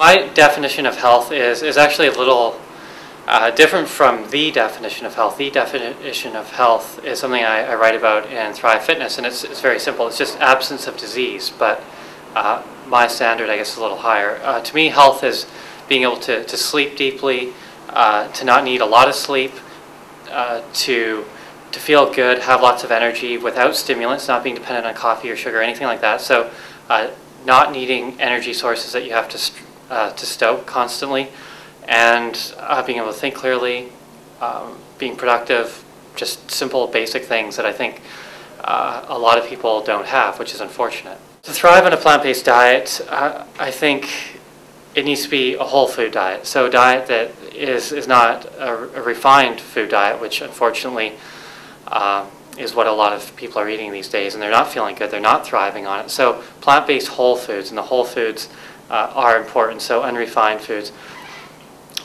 My definition of health is, is actually a little uh, different from the definition of health. The definition of health is something I, I write about in Thrive Fitness, and it's, it's very simple. It's just absence of disease, but uh, my standard, I guess, is a little higher. Uh, to me, health is being able to, to sleep deeply, uh, to not need a lot of sleep, uh, to to feel good, have lots of energy without stimulants, not being dependent on coffee or sugar, or anything like that. So, uh, not needing energy sources that you have to uh, to stoke constantly, and uh, being able to think clearly, um, being productive, just simple, basic things that I think uh, a lot of people don't have, which is unfortunate. To thrive on a plant-based diet, uh, I think it needs to be a whole food diet. So a diet that is, is not a, a refined food diet, which unfortunately um, is what a lot of people are eating these days, and they're not feeling good, they're not thriving on it. So plant-based whole foods, and the whole foods uh, are important, so unrefined foods.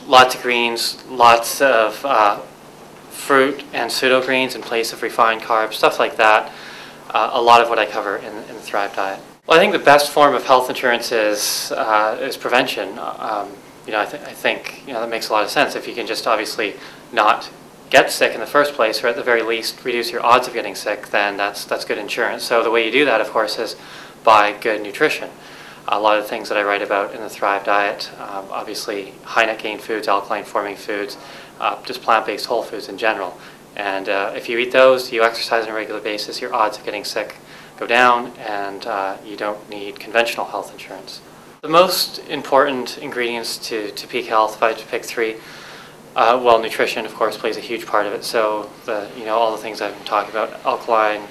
Lots of greens, lots of uh, fruit and pseudograins in place of refined carbs, stuff like that. Uh, a lot of what I cover in, in the Thrive diet. Well, I think the best form of health insurance is, uh, is prevention. Um, you know, I, th I think you know, that makes a lot of sense. If you can just obviously not get sick in the first place, or at the very least reduce your odds of getting sick, then that's, that's good insurance. So the way you do that, of course, is by good nutrition. A lot of the things that I write about in the Thrive diet, um, obviously high net gain foods, alkaline forming foods, uh, just plant-based whole foods in general. And uh, if you eat those, you exercise on a regular basis, your odds of getting sick go down and uh, you don't need conventional health insurance. The most important ingredients to, to peak health, if I had to pick three, uh, well, nutrition, of course, plays a huge part of it. So, the, you know, all the things I've been talking about, alkaline,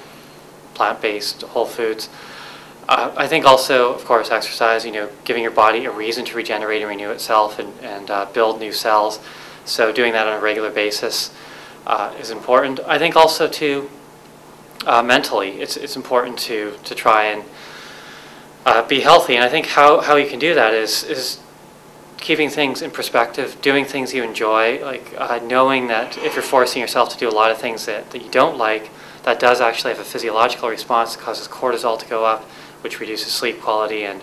plant-based, whole foods. Uh, I think also, of course, exercise, you know, giving your body a reason to regenerate and renew itself and, and uh, build new cells. So doing that on a regular basis uh, is important. I think also, too, uh, mentally, it's, it's important to, to try and uh, be healthy. And I think how, how you can do that is, is keeping things in perspective, doing things you enjoy, like uh, knowing that if you're forcing yourself to do a lot of things that, that you don't like, that does actually have a physiological response causes cortisol to go up, which reduces sleep quality and,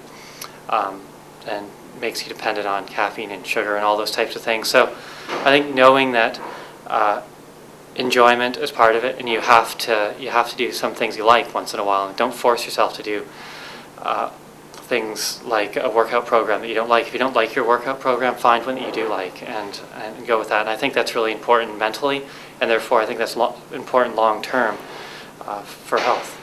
um, and makes you dependent on caffeine and sugar and all those types of things. So I think knowing that uh, enjoyment is part of it, and you have to you have to do some things you like once in a while, and don't force yourself to do uh, things like a workout program that you don't like. If you don't like your workout program, find one that you do like and, and go with that. And I think that's really important mentally, and therefore I think that's lo important long term uh, for health.